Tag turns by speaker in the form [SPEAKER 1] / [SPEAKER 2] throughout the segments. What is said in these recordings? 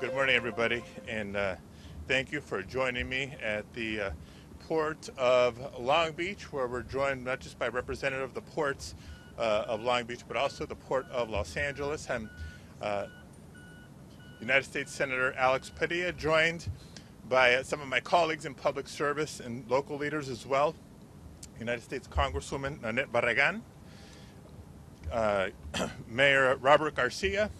[SPEAKER 1] Good morning, everybody, and uh, thank you for joining me at the uh, port of Long Beach, where we're joined not just by representative of the ports uh, of Long Beach, but also the port of Los Angeles. I'm uh, United States Senator Alex Padilla, joined by uh, some of my colleagues in public service and local leaders as well. United States Congresswoman Nanette Barragan, uh, Mayor Robert Garcia,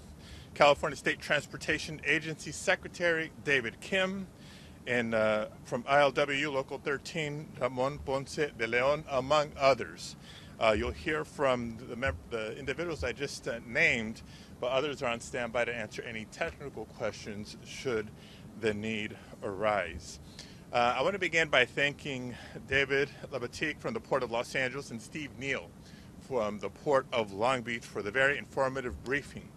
[SPEAKER 1] California State Transportation Agency Secretary David Kim, and uh, from ILWU Local 13, Ramon Ponce de Leon, among others. Uh, you'll hear from the, mem- the individuals I just uh, named, but others are on standby to answer any technical questions should the need arise. Uh, I want to begin by thanking David Libatique from the Port of Los Angeles and Steve Neal from the Port of Long Beach for the very informative briefing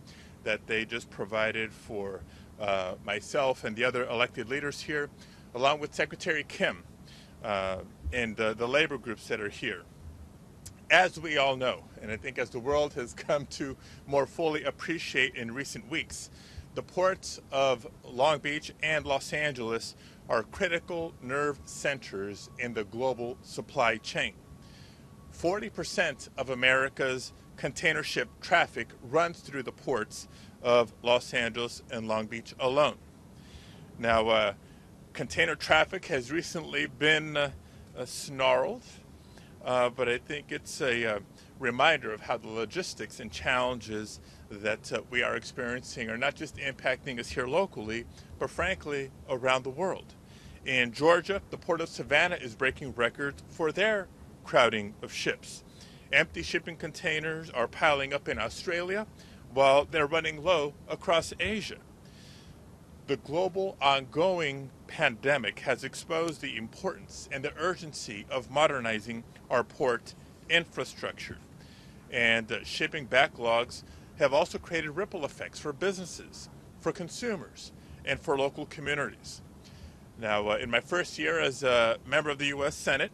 [SPEAKER 1] that they just provided for uh, myself and the other elected leaders here, along with Secretary Kim uh, and the labor groups that are here. As we all know, and I think as the world has come to more fully appreciate in recent weeks, the ports of Long Beach and Los Angeles are critical nerve centers in the global supply chain. 40% of America's container ship traffic runs through the ports of Los Angeles and Long Beach alone. Now, uh, container traffic has recently been uh, uh, snarled, uh, but I think it's a uh, reminder of how the logistics and challenges that uh, we are experiencing are not just impacting us here locally, but frankly around the world. In Georgia, the port of Savannah is breaking records for their crowding of ships. Empty shipping containers are piling up in Australia while they're running low across Asia. The global ongoing pandemic has exposed the importance and the urgency of modernizing our port infrastructure. And uh, shipping backlogs have also created ripple effects for businesses, for consumers, and for local communities. Now, uh, in my first year as a member of the U.S. Senate,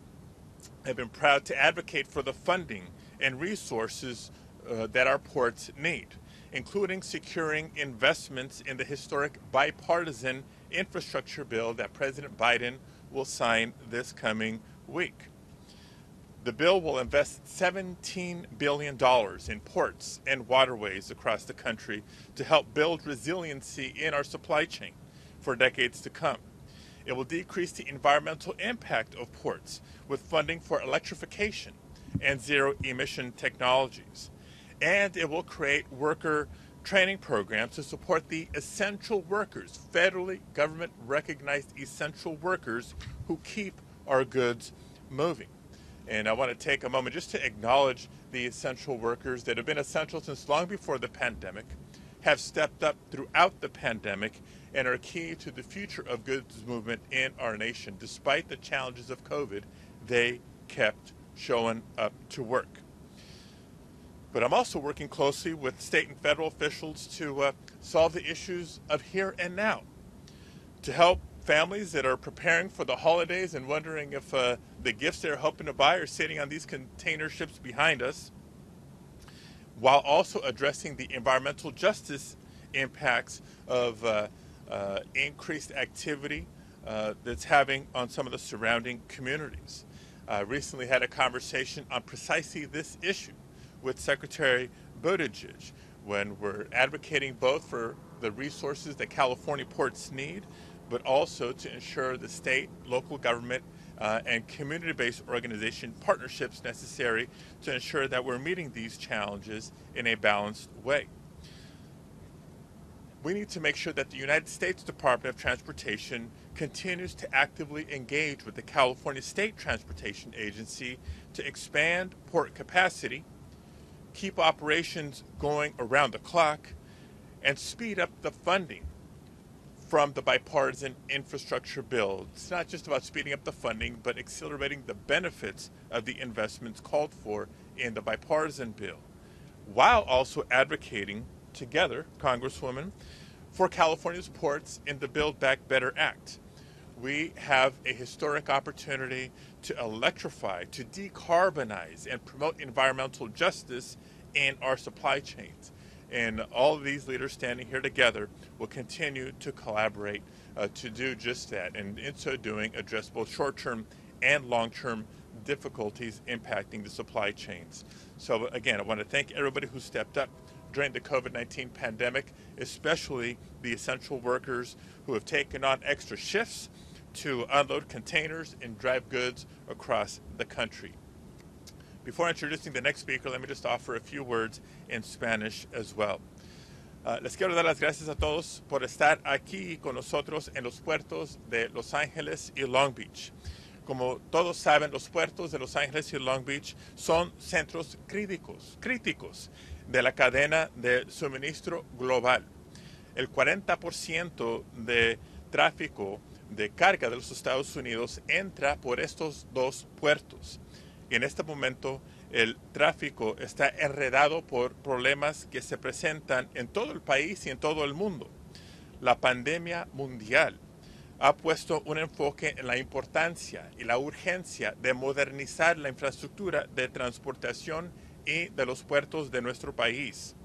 [SPEAKER 1] have been proud to advocate for the funding and resources uh, that our ports need, including securing investments in the historic bipartisan infrastructure bill that President Biden will sign this coming week. The bill will invest $17 billion in ports and waterways across the country to help build resiliency in our supply chain for decades to come. It will decrease the environmental impact of ports with funding for electrification and zero emission technologies. And it will create worker training programs to support the essential workers, federally government recognized essential workers who keep our goods moving. And I want to take a moment just to acknowledge the essential workers that have been essential since long before the pandemic, have stepped up throughout the pandemic, and are key to the future of goods movement in our nation. Despite the challenges of COVID, they kept showing up to work. But I'm also working closely with state and federal officials to uh, solve the issues of here and now, to help families that are preparing for the holidays and wondering if uh, the gifts they're hoping to buy are sitting on these container ships behind us, while also addressing the environmental justice impacts of uh, uh, increased activity uh, that's having on some of the surrounding communities. I recently had a conversation on precisely this issue with Secretary Buttigieg when we're advocating both for the resources that California ports need, but also to ensure the state, local government, uh, and community based organization partnerships necessary to ensure that we're meeting these challenges in a balanced way we need to make sure that the United States Department of Transportation continues to actively engage with the California State Transportation Agency to expand port capacity, keep operations going around the clock, and speed up the funding from the bipartisan infrastructure bill. It's not just about speeding up the funding, but accelerating the benefits of the investments called for in the bipartisan bill, while also advocating together, Congresswoman, for California's ports in the Build Back Better Act. We have a historic opportunity to electrify, to decarbonize, and promote environmental justice in our supply chains. And all of these leaders standing here together will continue to collaborate uh, to do just that, and in so doing, address both short term and long term difficulties impacting the supply chains. So, again, I want to thank everybody who stepped up during the COVID 19 pandemic, especially the essential workers who have taken on extra shifts to unload containers and drive goods across the country. Before introducing the next speaker, let me just offer a few words in Spanish as well. Uh, les quiero dar las gracias a todos por estar aquí con nosotros en los puertos de Los Ángeles y Long Beach. Como todos saben, los puertos de Los Ángeles y Long Beach son centros críticos, críticos de la cadena de suministro global. El 40% de tráfico de carga de los Estados Unidos entra por estos dos puertos. Y en este momento el tráfico está enredado por problemas que se presentan en todo el país y en todo el mundo. La pandemia mundial ha puesto un enfoque en la importancia y la urgencia de modernizar la infraestructura de transportación y de los puertos de nuestro país.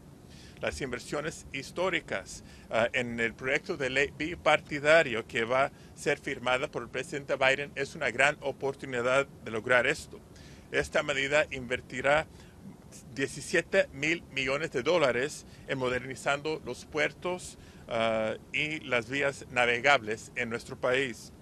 [SPEAKER 1] Las inversiones históricas uh, en el proyecto de ley bipartidario que va a ser firmada por el presidente Biden es una gran oportunidad de lograr esto. Esta medida invertirá 17 mil millones de dólares en modernizando los puertos uh, y las vías navegables en nuestro país.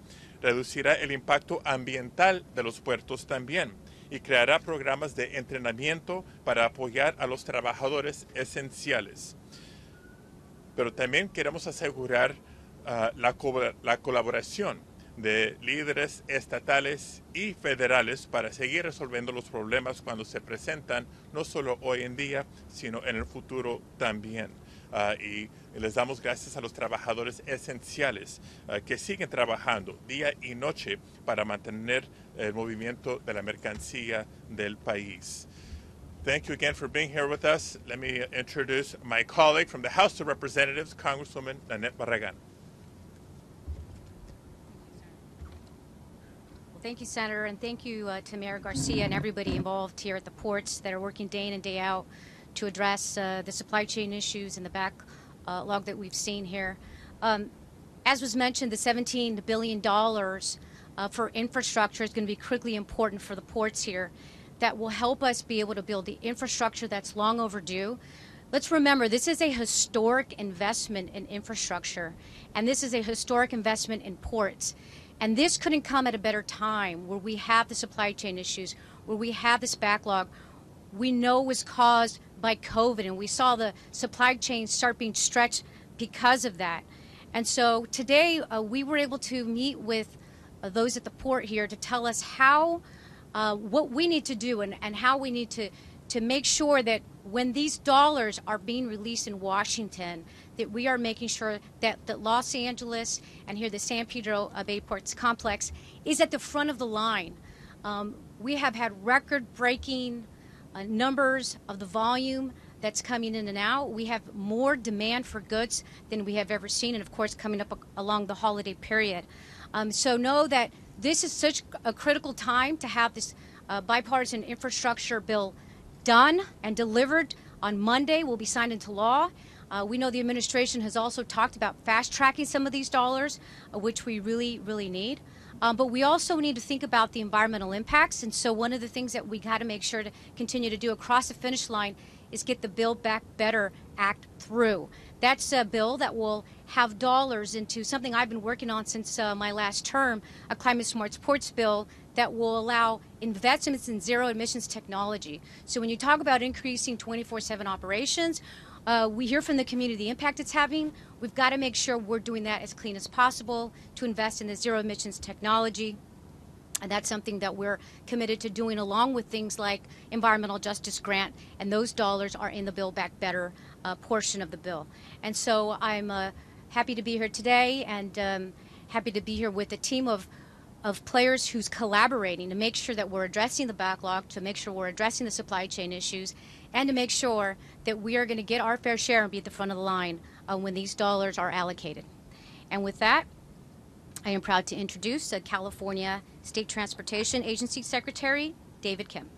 [SPEAKER 1] Reducirá el impacto ambiental de los puertos también y creará programas de entrenamiento para apoyar a los trabajadores esenciales. Pero también queremos asegurar la, la colaboración de líderes estatales y federales para seguir resolviendo los problemas cuando se presentan, no solo hoy en día, sino en el futuro también. Uh, y les damos gracias a los trabajadores esenciales uh, que siguen trabajando día y noche para mantener el movimiento de la mercancía del país. Thank you again for being here with us. Let me introduce my colleague from the House of Representatives, Congresswoman Nanette Barragan.
[SPEAKER 2] Thank you, Senator, and thank you uh, to Mayor Garcia and everybody involved here at the ports that are working day in and day out to address uh, the supply chain issues and the backlog that we've seen here. Um, as was mentioned, the $17 billion uh, for infrastructure is going to be critically important for the ports here that will help us be able to build the infrastructure that's long overdue. Let's remember, this is a historic investment in infrastructure, and this is a historic investment in ports. And this couldn't come at a better time where we have the supply chain issues, where we have this backlog we know was caused by COVID, and we saw the supply chain start being stretched because of that. And so today uh, we were able to meet with uh, those at the port here to tell us how, uh, what we need to do and, and how we need to, to make sure that when these dollars are being released in Washington, that we are making sure that, that Los Angeles and here the San Pedro Bay Ports complex is at the front of the line. Um, we have had record breaking uh, numbers of the volume that's coming in and out. We have more demand for goods than we have ever seen, and of course, coming up along the holiday period. Um, so, know that this is such a critical time to have this uh, bipartisan infrastructure bill done and delivered on Monday, will be signed into law. Uh, we know the administration has also talked about fast tracking some of these dollars, uh, which we really, really need. Um, but we also need to think about the environmental impacts. And so, one of the things that we got to make sure to continue to do across the finish line is get the Build Back Better Act through. That's a bill that will have dollars into something I've been working on since uh, my last term, a climate smart ports bill that will allow investments in zero emissions technology. So, when you talk about increasing 24 7 operations, uh, we hear from the community the impact it's having. We've got to make sure we're doing that as clean as possible to invest in the zero emissions technology. And that's something that we're committed to doing along with things like environmental justice grant, and those dollars are in the Build Back Better uh, portion of the bill. And so I'm uh, happy to be here today and um, happy to be here with a team of of players who's collaborating to make sure that we're addressing the backlog, to make sure we're addressing the supply chain issues, and to make sure that we are going to get our fair share and be at the front of the line uh, when these dollars are allocated. And with that, I am proud to introduce California State Transportation Agency Secretary David Kim.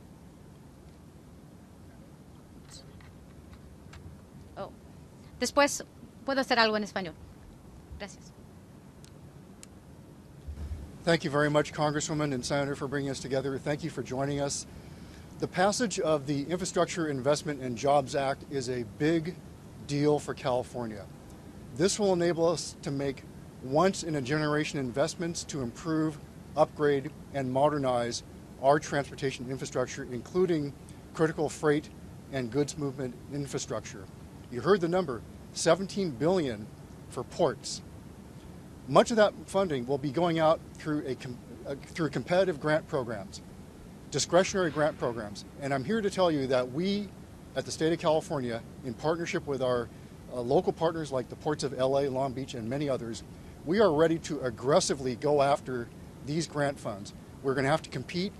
[SPEAKER 2] Oh. después puedo hacer algo en español. Gracias.
[SPEAKER 3] Thank you very much, Congresswoman and Senator, for bringing us together. Thank you for joining us. The passage of the Infrastructure Investment and Jobs Act is a big deal for California. This will enable us to make once in a generation investments to improve, upgrade, and modernize our transportation infrastructure, including critical freight and goods movement infrastructure. You heard the number 17 billion for ports. Much of that funding will be going out through a uh, through competitive grant programs, discretionary grant programs. And I'm here to tell you that we at the state of California, in partnership with our uh, local partners like the ports of LA, Long Beach, and many others, we are ready to aggressively go after these grant funds. We're going to have to compete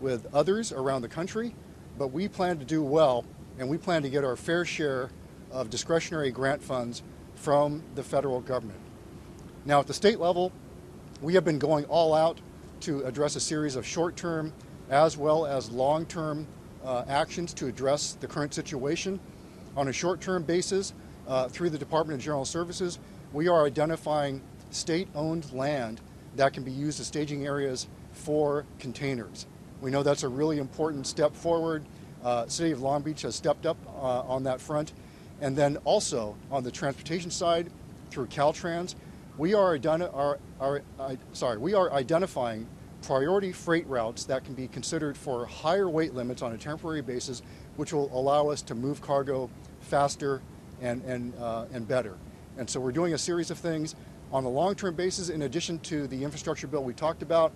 [SPEAKER 3] with others around the country, but we plan to do well and we plan to get our fair share of discretionary grant funds from the federal government. Now, at the state level, we have been going all out to address a series of short term as well as long term uh, actions to address the current situation. On a short term basis, uh, through the Department of General Services, we are identifying state owned land that can be used as staging areas for containers. We know that's a really important step forward. Uh, City of Long Beach has stepped up uh, on that front. And then also on the transportation side, through Caltrans, we are, are, are uh, sorry, we are identifying priority freight routes that can be considered for higher weight limits on a temporary basis, which will allow us to move cargo faster and, and, uh, and better. And so we're doing a series of things on a long-term basis in addition to the infrastructure bill we talked about.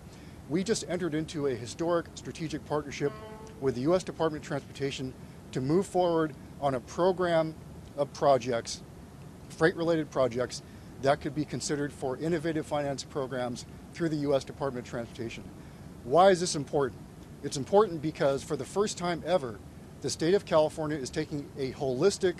[SPEAKER 3] We just entered into a historic strategic partnership with the U.S. Department of Transportation to move forward on a program of projects, freight-related projects, that could be considered for innovative finance programs through the U.S. Department of Transportation. Why is this important? It's important because for the first time ever, the state of California is taking a holistic,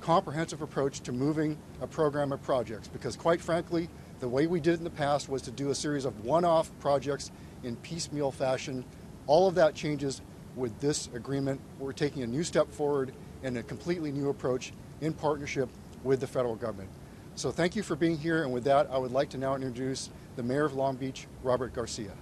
[SPEAKER 3] comprehensive approach to moving a program of projects because, quite frankly, the way we did it in the past was to do a series of one off projects in piecemeal fashion. All of that changes with this agreement. We're taking a new step forward and a completely new approach in partnership with the federal government. So thank you for being here, and with that, I would like to now introduce the Mayor of Long Beach, Robert Garcia.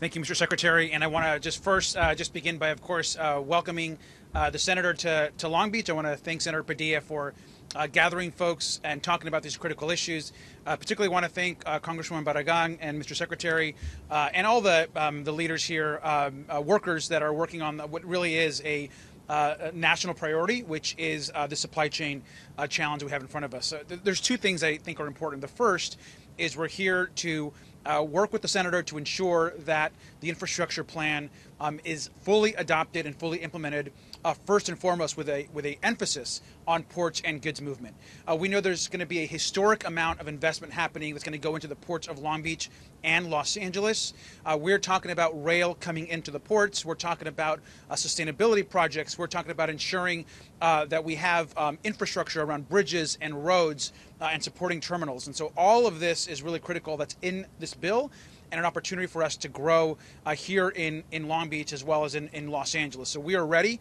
[SPEAKER 4] Thank you, Mr. Secretary. And I want to just first uh, just begin by, of course, uh, welcoming uh, the senator to, to Long Beach. I want to thank Senator Padilla for uh, gathering folks and talking about these critical issues. Uh, particularly want to thank uh, Congresswoman Barragan and Mr. Secretary and all the um, the leaders here, um, workers that are working on what really is a uh, national priority, which is uh, the supply chain uh, challenge we have in front of us. So th- there's two things I think are important. The first is we're here to uh, work with the senator to ensure that the infrastructure plan um, is fully adopted and fully implemented uh, first and foremost with a with a emphasis on ports and goods movement. Uh, we know there's going to be a historic amount of investment happening that's going to go into the ports of Long Beach and Los Angeles. Uh, we're talking about rail coming into the ports. We're talking about uh, sustainability projects. We're talking about ensuring uh, that we have um, infrastructure around bridges and roads uh, and supporting terminals. And so all of this is really critical. That's in this bill and an opportunity for us to grow uh, here in, in Long Beach as well as in, in Los Angeles. So we are ready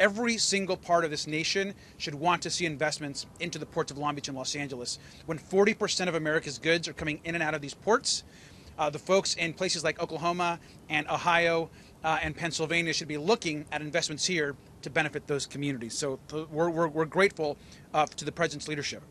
[SPEAKER 4] every single part of this nation should want to see investments into the ports of Long Beach and Los Angeles. When 40% of America's goods are coming in and out of these ports, uh, the folks in places like Oklahoma and Ohio uh, and Pennsylvania should be looking at investments here to benefit those communities. So we're, we're, we're grateful uh, to the President's leadership.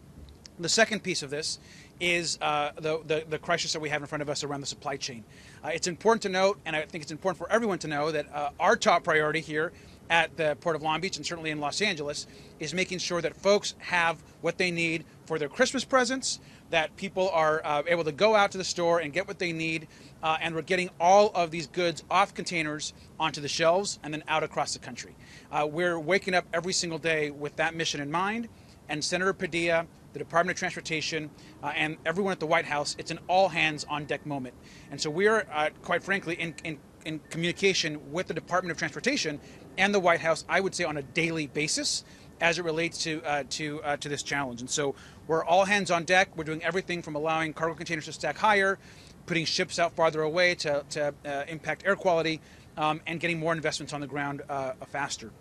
[SPEAKER 4] The second piece of this is uh, the, the, the, crisis that we have in front of us around the supply chain. Uh, it's important to note, and I think it's important for everyone to know, that uh, our top priority here at the Port of Long Beach and certainly in Los Angeles is making sure that folks have what they need for their Christmas presents, that people are uh, able to go out to the store and get what they need, uh, and we're getting all of these goods off containers onto the shelves and then out across the country. Uh, we're waking up every single day with that mission in mind, and Senator Padilla, the Department of Transportation, uh, and everyone at the White House, it's an all hands on deck moment. And so we're, uh, quite frankly, in, in in communication with the Department of Transportation and the White House, I would say on a daily basis as it relates to uh, to uh, to this challenge. And so we're all hands on deck. We're doing everything from allowing cargo containers to stack higher, putting ships out farther away to, to uh, impact air quality, um, and getting more investments on the ground uh, faster.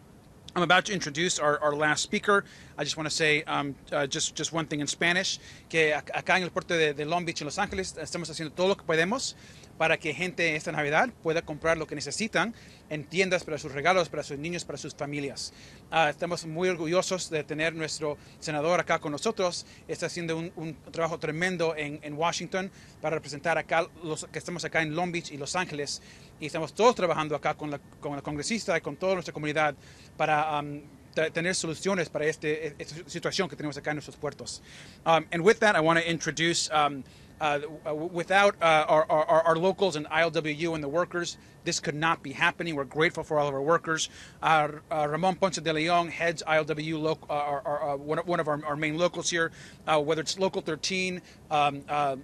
[SPEAKER 4] I'm about to introduce our, our last speaker. I just want to say um, uh, just, just one thing in Spanish, que acá en el puerto de, de Long Beach, en Los Ángeles, estamos haciendo todo lo que podemos para que gente esta Navidad pueda comprar lo que necesitan en tiendas para sus regalos, para sus niños, para sus familias. Ah, estamos muy orgullosos de tener nuestro senador acá con nosotros. Está haciendo un, un trabajo tremendo en, en Washington para representar acá los que estamos acá en Long Beach y Los Ángeles. Y estamos todos trabajando acá con la, con la congresista y con toda nuestra comunidad para um, te- tener soluciones para este, esta situación que tenemos acá en nuestros puertos. Um, and with that, I want to introduce, um, uh, without uh, our, our, our locals and ILWU and the workers, this could not be happening. We're grateful for all of our workers. Uh, uh, Ramon Ponce de Leon heads ILWU, loc- uh, our, uh, one, of- our, main locals here, uh, whether it's Local 13, um, uh,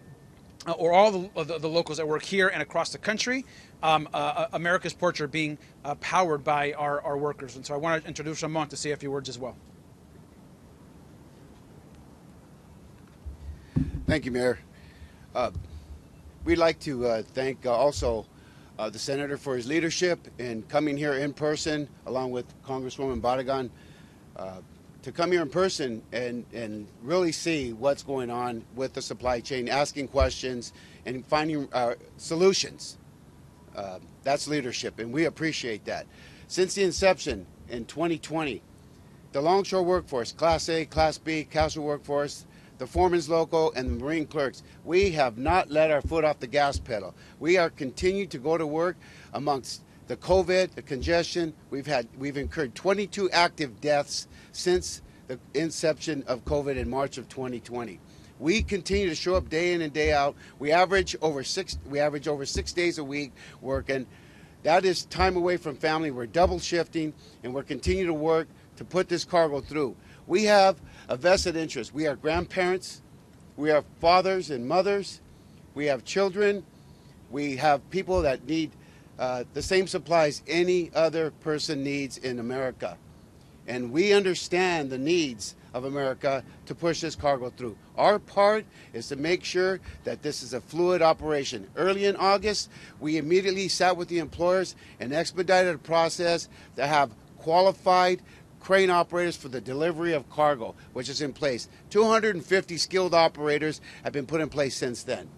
[SPEAKER 4] uh, or all the, the, the locals that work here and across the country, um, uh, America's ports are being uh, powered by our, our workers. And so I want to introduce Ramon to say a few words as well.
[SPEAKER 5] Thank you, Mayor. Uh, we'd like to uh, thank uh, also uh, the senator for his leadership in coming here in person, along with Congresswoman Barragan, uh, to come here in person and, and really see what's going on with the supply chain, asking questions, and finding uh, solutions. That's leadership, and we appreciate that. Since the inception in 2020, the longshore workforce, Class A, Class B, casual workforce, the foreman's local, and the marine clerks, we have not let our foot off the gas pedal. We are continuing to go to work amongst the COVID, the congestion. We've had we've incurred 22 active deaths since the inception of COVID in March of 2020. We continue to show up day in and day out. We average over six. We average over six days a week working. That is time away from family. We're double shifting, and we're continuing to work to put this cargo through. We have a vested interest. We are grandparents. We are fathers and mothers. We have children. We have people that need uh, the same supplies any other person needs in America. And we understand the needs of America to push this cargo through. Our part is to make sure that this is a fluid operation. Early in August, we immediately sat with the employers and expedited a process to have qualified crane operators for the delivery of cargo, which is in place. 250 skilled operators have been put in place since then.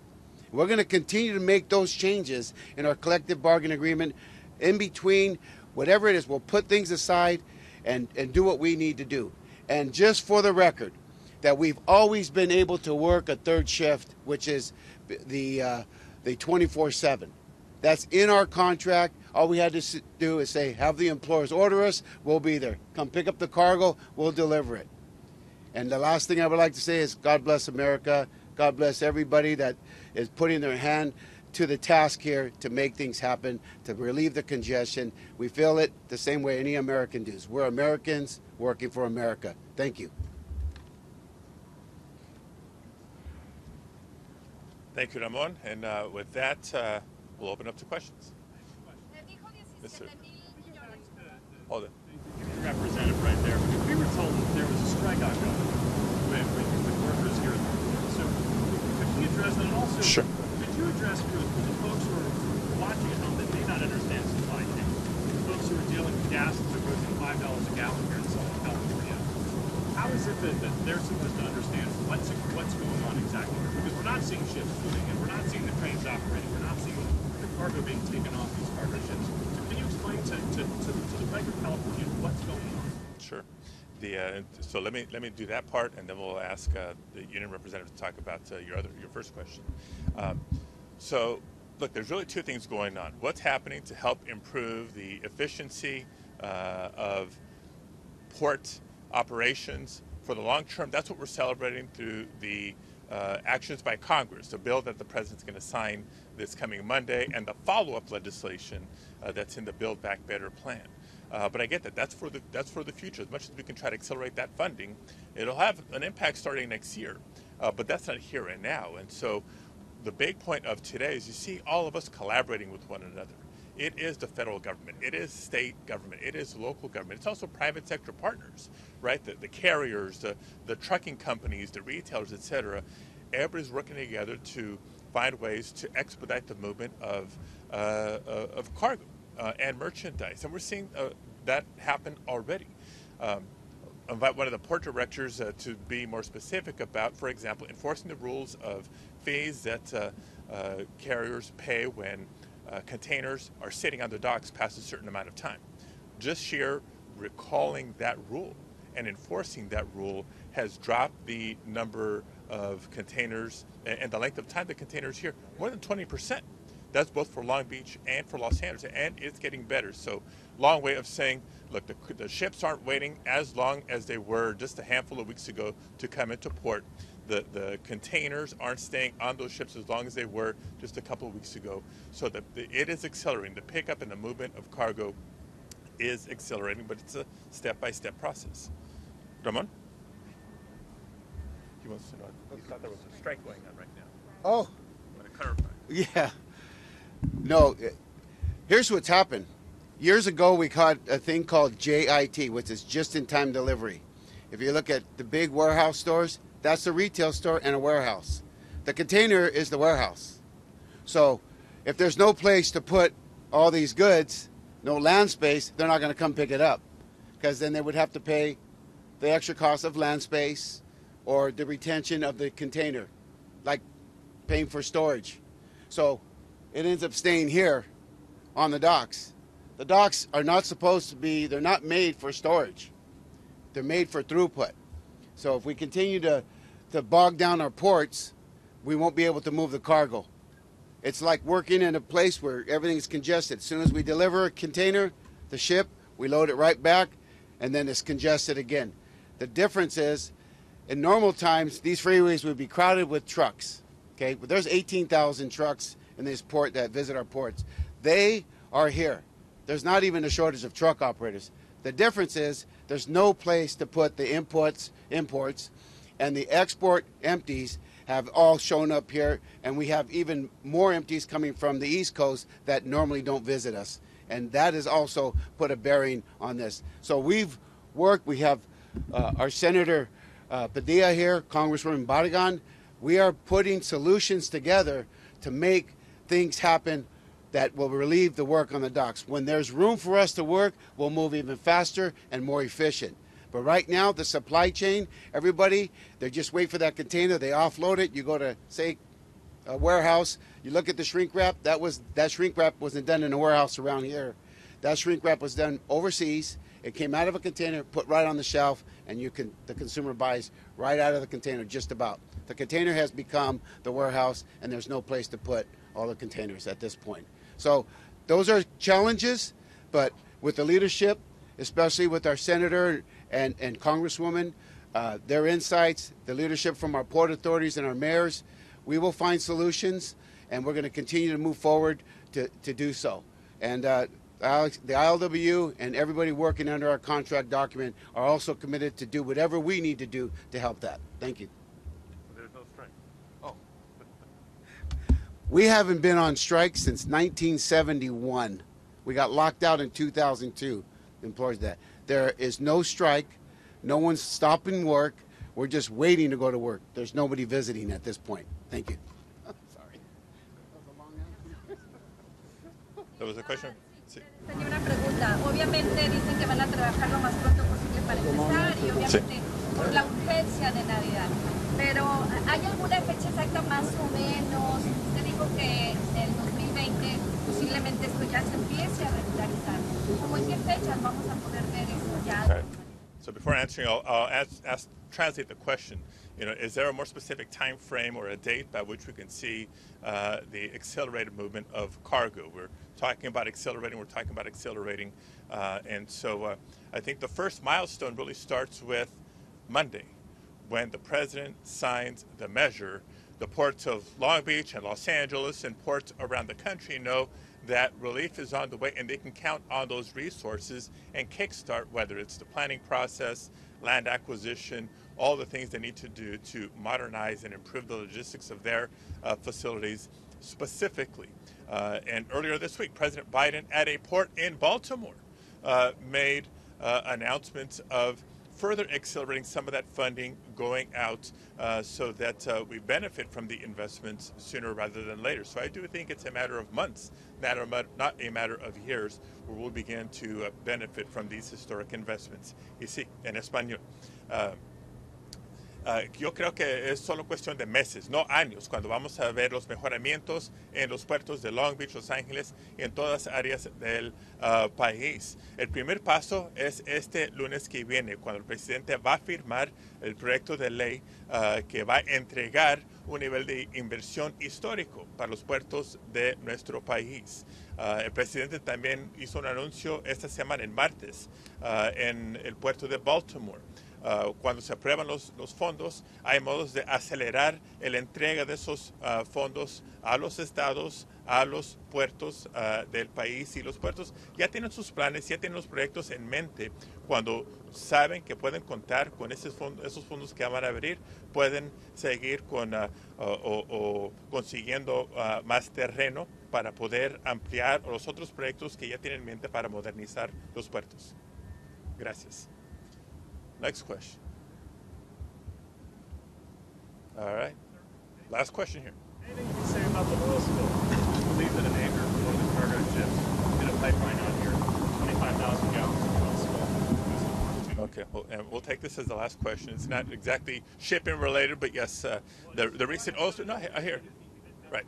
[SPEAKER 5] We're going to continue to make those changes in our collective bargain agreement. In between, whatever it is, we'll put things aside and, and do what we need to do. And just for the record, that we've always been able to work a third shift, which is the uh, the 24/7. That's in our contract. All we had to do is say, have the employers order us. We'll be there. Come pick up the cargo. We'll deliver it. And the last thing I would like to say is God bless America. God bless everybody that is putting their hand to the task here to make things happen, to relieve the congestion. We feel it the same way any American does. We're Americans working for America. Thank you.
[SPEAKER 1] Thank you, Ramon. And uh, with that, uh, we'll open up to questions. Sir. Hold it.
[SPEAKER 6] representative right there. We were told that there was a strike ongoing with, with, with workers here. So could you address that? And also,
[SPEAKER 1] Sure.
[SPEAKER 6] could you address for the folks who are watching at home that may not understand supply chain, the folks who are dealing with gas that's approaching five dollars a gallon here in Southern California, how is it that, that they're supposed to understand what's what's going on exactly? Because we're not seeing ships moving in, we're not seeing the trains operating, we're not seeing the cargo being taken off these cargo ships. So can you explain to, to, to, to the regular Californian what's going on?
[SPEAKER 1] Sure. The, uh, so let me let me do that part, and then we'll ask uh, the union representative to talk about uh, your other your first question. Um, so, look, there's really two things going on. What's happening to help improve the efficiency uh, of port operations for the long term? That's what we're celebrating through the uh, actions by Congress, the bill that the president's going to sign this coming Monday, and the follow-up legislation uh, that's in the Build Back Better plan. Uh, but I get that that's for the that's for the future. As much as we can try to accelerate that funding, it'll have an impact starting next year. Uh, but that's not here and now. And so, the big point of today is you see all of us collaborating with one another. It is the federal government. It is state government. It is local government. It's also private sector partners, right? The, the carriers, the, the trucking companies, the retailers, et cetera. Everybody's working together to find ways to expedite the movement of, uh, uh, of cargo uh, and merchandise. And we're seeing uh, that happen already. um, invite one of the port directors uh, to be more specific about, for example, enforcing the rules of fees that uh, carriers pay when containers are sitting on the docks past a certain amount of time. Just sheer recalling that rule and enforcing that rule has dropped the number of containers and the length of time the containers here more than 20 percent. That's both for Long Beach and for Los Angeles, and it's getting better. So, long way of saying, look, the, the ships aren't waiting as long as they were just a handful of weeks ago to come into port. The, the containers aren't staying on those ships as long as they were just a couple of weeks ago. So the, the, it is accelerating. The pickup and the movement of cargo is accelerating, but it's a step-by-step process. Ramon? Wants to know. He thought there was a strike going on right now.
[SPEAKER 5] Oh,
[SPEAKER 1] I want to clarify.
[SPEAKER 5] yeah. No, eh, here's what's happened. Years ago, we caught a thing called JIT, which is just in time delivery. If you look at the big warehouse stores, that's a retail store and a warehouse. The container is the warehouse. So if there's no place to put all these goods, no land space, they're not going to come pick it up because then they would have to pay the extra cost of land space or the retention of the container, like paying for storage. So it ends up staying here on the docks. The docks are not supposed to be, they're not made for storage. They're made for throughput. So if we continue to, to bog down our ports, we won't be able to move the cargo. It's like working in a place where everything's congested. As soon as we deliver a container, the ship, we load it right back, and then it's congested again. The difference is, in normal times, these freeways would be crowded with trucks. Okay, but there's 18,000 trucks in this port that visit our ports. They are here. There's not even a shortage of truck operators. The difference is there's no place to put the imports, imports, and the export empties have all shown up here, and we have even more empties coming from the East Coast that normally don't visit us. And that has also put a bearing on this. So we've worked, we have uh, our Senator uh, Padilla here, Congresswoman Barragan. We are putting solutions together to make things happen that will relieve the work on the docks. When there's room for us to work, we'll move even faster and more efficient. But right now, the supply chain, everybody, they just wait for that container, they offload it. You go to, say, a warehouse, you look at the shrink wrap. That was that shrink wrap wasn't done in a warehouse around here. That shrink wrap was done overseas. It came out of a container, put right on the shelf, and you can the consumer buys right out of the container just about. The container has become the warehouse, and there's no place to put all the containers at this point. So those are challenges, but with the leadership, especially with our senator and, and congresswoman, uh, their insights, the leadership from our port authorities and our mayors, we will find solutions, and we're going to continue to move forward to, to do so. And uh, Alex, the ILWU and everybody working under our contract document are also committed to do whatever we need to do to help that. Thank you.
[SPEAKER 1] There's no strike. Oh.
[SPEAKER 5] we haven't been on strike since 1971. We got locked out in 2002. Employees that there is no strike, no one's stopping work. We're just waiting to go to work. There's nobody visiting at this point. Thank you. Sorry.
[SPEAKER 1] That was a question? Sí.
[SPEAKER 7] Tenía una pregunta. Obviamente dicen que van a trabajar lo más pronto posible para empezar y obviamente por la urgencia de Navidad. Pero ¿hay alguna fecha exacta más o menos? Usted dijo que en el 2020 posiblemente esto ya se empiece a regularizar. ¿Cómo en qué fechas vamos a poder ver eso ya?
[SPEAKER 1] Okay. So before answering, I'll, I'll ask, ask, translate the question. You know, is there a more specific time frame or a date by which we can see uh, the accelerated movement of cargo? We're talking about accelerating. We're talking about accelerating, uh, and so uh, I think the first milestone really starts with Monday, when the president signs the measure. The ports of Long Beach and Los Angeles and ports around the country know that relief is on the way and they can count on those resources and kickstart whether it's the planning process, land acquisition, all the things they need to do to modernize and improve the logistics of their uh, facilities specifically. Uh, and earlier this week, President Biden at a port in Baltimore uh, made uh, announcements of further accelerating some of that funding going out uh, so that uh, we benefit from the investments sooner rather than later. So I do think it's a matter of months, a, not a matter of years, where we'll begin to benefit from these historic investments. Y sí, en español. Uh, Uh, yo creo que es solo cuestión de meses, no años, cuando vamos a ver los mejoramientos en los puertos de Long Beach, Los Ángeles y en todas áreas del uh, país. El primer paso es este lunes que viene, cuando el presidente va a firmar el proyecto de ley uh, que va a entregar un nivel de inversión histórico para los puertos de nuestro país. Uh, el presidente también hizo un anuncio esta semana, en martes, en el puerto de Baltimore. Uh, cuando se aprueban los, los, fondos, hay modos de acelerar la entrega de esos uh, fondos a los estados, a los puertos uh, del país y los puertos ya tienen sus planes, ya tienen los proyectos en mente. Cuando saben que pueden contar con esos fondos, esos fondos que van a abrir, pueden seguir con, o, o, consiguiendo más terreno para poder ampliar los otros proyectos que ya tienen en mente para modernizar los puertos. Gracias. Next question. All right. Last question here.
[SPEAKER 6] Anything you can say about the oil spill? Believe that an anchor for one of the cargo ships hit a pipeline out here, 25,000 gallons of oil spill.
[SPEAKER 1] Okay, well, and we'll take this as the last question. It's not exactly shipping related, but yes, uh, the the recent oil spill. No, I hear. Right.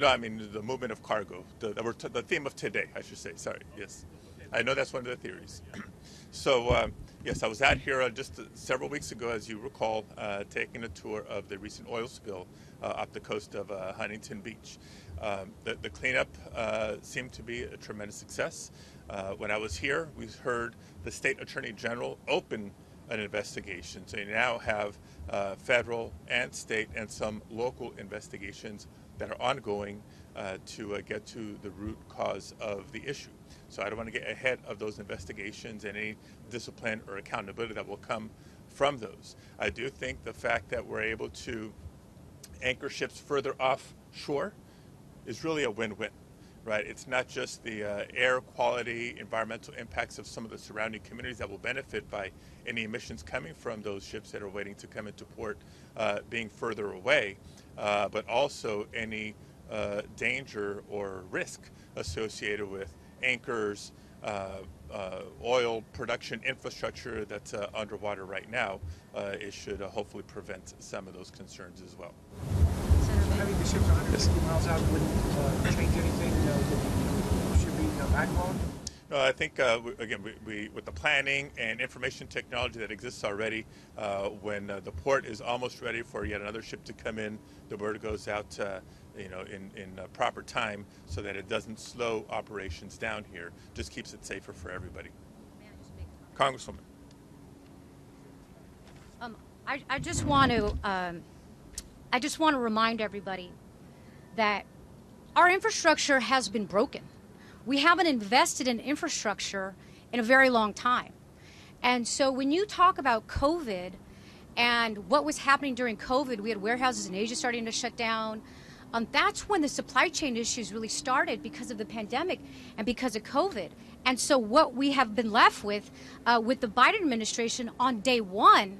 [SPEAKER 1] No, I mean the movement of cargo. The, the, the theme of today, I should say. Sorry. Yes. I know that's one of the theories. so, um, yes, I was out here uh, just uh, several weeks ago, as you recall, uh, taking a tour of the recent oil spill uh, off the coast of uh, Huntington Beach. Um, the, the, cleanup uh, seemed to be a tremendous success. when I was here, we heard the state attorney general open an investigation. So you now have federal and state and some local investigations that are ongoing to get to the root cause of the issue. So I don't want to get ahead of those investigations and any discipline or accountability that will come from those. I do think the fact that we're able to anchor ships further offshore is really a win-win, right? It's not just the uh, air quality, environmental impacts of some of the surrounding communities that will benefit by any emissions coming from those ships that are waiting to come into port uh, being further away, uh, but also any uh, danger or risk associated with anchors, uh, uh, oil production infrastructure that's uh, underwater right now, it should hopefully prevent some of those concerns as well.
[SPEAKER 8] Having the ships 150 miles out wouldn't change anything that should be backbone?
[SPEAKER 1] No, I think uh, we, again, we, we, with the planning and information technology that exists already, uh, when uh, the port is almost ready for yet another ship to come in, the word goes out you know, in, in proper time so that it doesn't slow operations down here, just keeps it safer for everybody. Congresswoman.
[SPEAKER 2] Um, I, I just want to um, I just want to remind everybody that our infrastructure has been broken. We haven't invested in infrastructure in a very long time. And so when you talk about COVID and what was happening during COVID, we had warehouses in Asia starting to shut down. Um, that's when the supply chain issues really started because of the pandemic and because of COVID. And so, what we have been left with, uh, with the Biden administration on day one,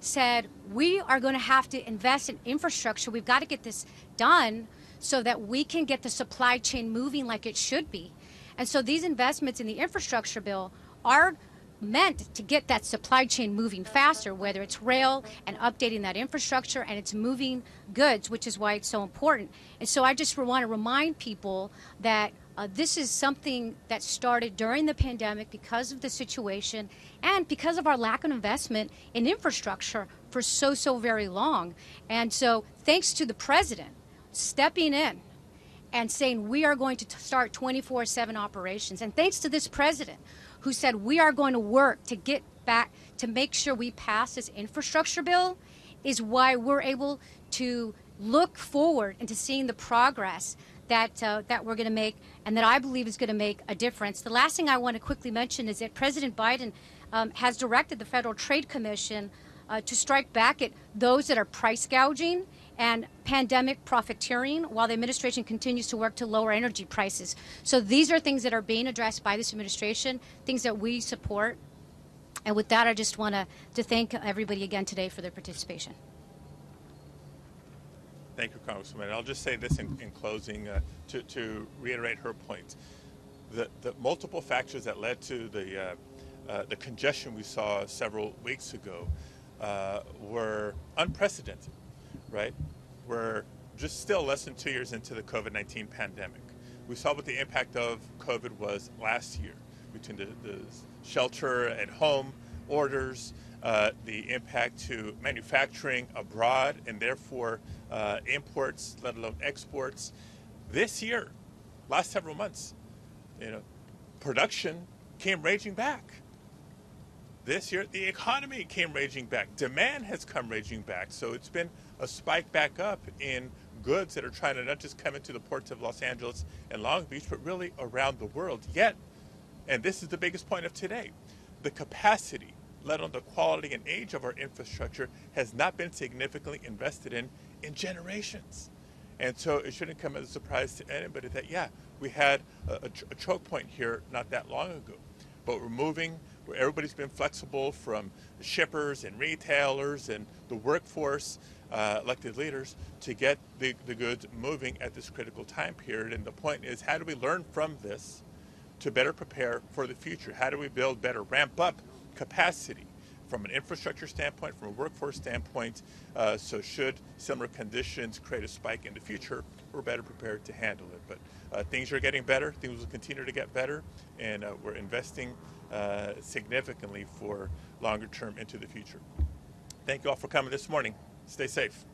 [SPEAKER 2] said we are going to have to invest in infrastructure. We've got to get this done so that we can get the supply chain moving like it should be. And so, these investments in the infrastructure bill are meant to get that supply chain moving faster, whether it's rail and updating that infrastructure and it's moving goods, which is why it's so important. And so I just want to remind people that uh, this is something that started during the pandemic because of the situation and because of our lack of investment in infrastructure for so, so very long. And so, thanks to the president stepping in and saying we are going to start 24 7 operations, and thanks to this president who said we are going to work to get back to make sure we pass this infrastructure bill is why we're able to look forward into seeing the progress that uh, that we're going to make and that I believe is going to make a difference. The last thing I want to quickly mention is that President Biden um, has directed the Federal Trade Commission uh, to strike back at those that are price gouging and pandemic profiteering while the administration continues to work to lower energy prices. So these are things that are being addressed by this administration, things that we support. And with that, I just want to, to thank everybody again today for their participation.
[SPEAKER 1] Thank you, Congresswoman. I'll just say this in, in closing uh, to, to reiterate her point. The, the multiple factors that led to the, uh, uh, the congestion we saw several weeks ago uh, were unprecedented, right? We're just still less than two years into the COVID 19 pandemic. We saw what the impact of COVID was last year between the, the shelter at home orders, uh, the impact to manufacturing abroad, and therefore uh, imports, let alone exports. This year, last several months, you know, production came raging back. This year, the economy came raging back. Demand has come raging back. So it's been a spike back up in goods that are trying to not just come into the ports of Los Angeles and Long Beach, but really around the world. Yet, and this is the biggest point of today, the capacity, let alone the quality and age of our infrastructure, has not been significantly invested in in generations. And so it shouldn't come as a surprise to anybody that, yeah, we had a, a, a choke point here not that long ago. But we're moving, where everybody's been flexible from shippers and retailers and the workforce, uh, elected leaders, to get the, the goods moving at this critical time period. And the point is, how do we learn from this to better prepare for the future? How do we build better, ramp up capacity? from an infrastructure standpoint, from a workforce standpoint. Uh, so, should similar conditions create a spike in the future, we're better prepared to handle it. But uh, things are getting better. Things will continue to get better, and uh, we're investing uh, significantly for longer term into the future. Thank you all for coming this morning. Stay safe.